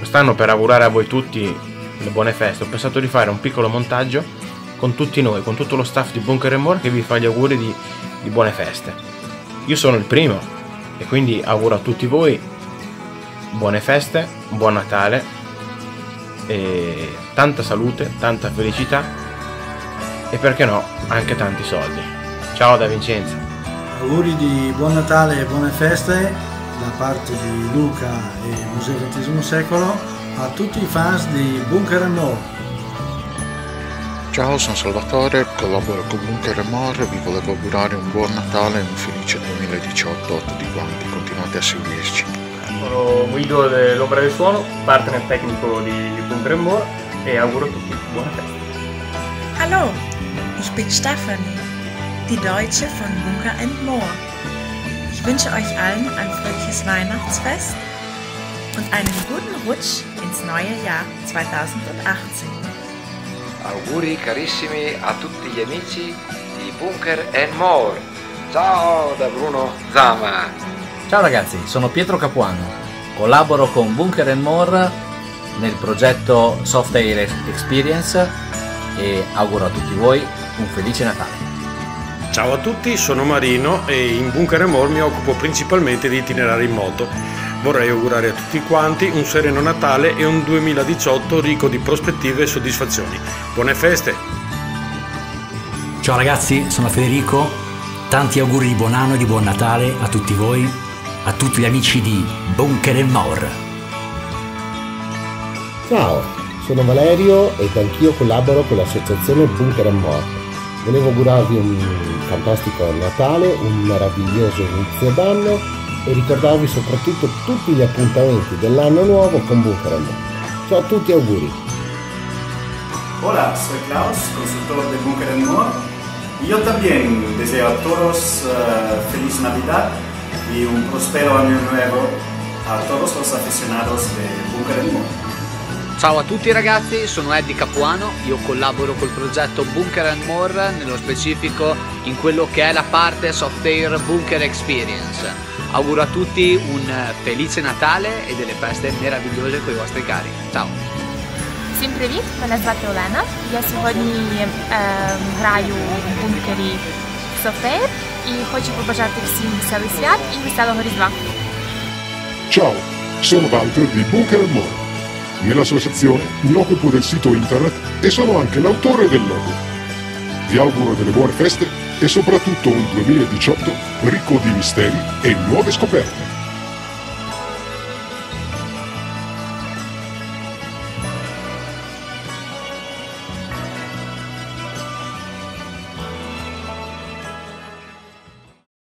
quest'anno per augurare a voi tutti le buone feste ho pensato di fare un piccolo montaggio con tutti noi, con tutto lo staff di Bunker More che vi fa gli auguri di, di buone feste. Io sono il primo e quindi auguro a tutti voi buone feste, buon Natale e tanta salute, tanta felicità e perché no anche tanti soldi. Ciao da Vincenzo. Auguri di buon Natale e buone feste da parte di Luca e Museo XX secolo a tutti i fans di Bunker More. Ciao, sono Salvatore, collaboro con Bunker More, vi volevo augurare un buon Natale e un felice 2018 a tutti quanti, continuate a seguirci. Sono Guido dell'Ombra del Suono, partner tecnico di Bunker More e auguro a tutti buona festa. Hallo, ich bin Stephanie, die Deutsche von Bunker and More. Ich wünsche euch allen ein fröhliches Weihnachtsfest und einen guten Rutsch ins neue Jahr 2018. Auguri carissimi a tutti gli amici di Bunker and More. Ciao da Bruno Zama. Ciao ragazzi, sono Pietro Capuano. Collaboro con Bunker and More nel progetto Soft Air Experience e auguro a tutti voi un felice Natale. Ciao a tutti, sono Marino e in Bunker and More mi occupo principalmente di itinerari in moto. Vorrei augurare a tutti quanti un sereno Natale e un 2018 ricco di prospettive e soddisfazioni. Buone feste! Ciao ragazzi, sono Federico. Tanti auguri di buon anno e di buon Natale a tutti voi, a tutti gli amici di Bunker and More. Ciao, sono Valerio ed anch'io collaboro con l'associazione Bunker and More. Volevo augurarvi un fantastico Natale, un meraviglioso inizio d'anno e ricordarvi soprattutto tutti gli appuntamenti dell'anno nuovo con Bunker and More. Ciao a tutti, auguri! Hola, soy Klaus, consultor de Bunker More. Yo también deseo a todos uh, feliz Navidad y un próspero año nuevo a todos los aficionados de Bunker. Ciao a tutti ragazzi, sono Eddie Capuano, io collaboro col progetto Bunker and More, nello specifico in quello che è la parte Software Bunker Experience. Auguro a tutti un felice Natale і delle feste meravigliose con i vostri cari. Ciao! Всім привіт! Мене звати Олена. Я сьогодні е, граю в бункері Софтейр і хочу побажати всім веселих свят і веселого різдва. Ciao, sono Walter di Bunker More. Nell'associazione mi occupo del sito internet e sono anche l'autore del logo. Vi auguro delle buone feste e soprattutto un 2018 ricco di misteri e nuove scoperte.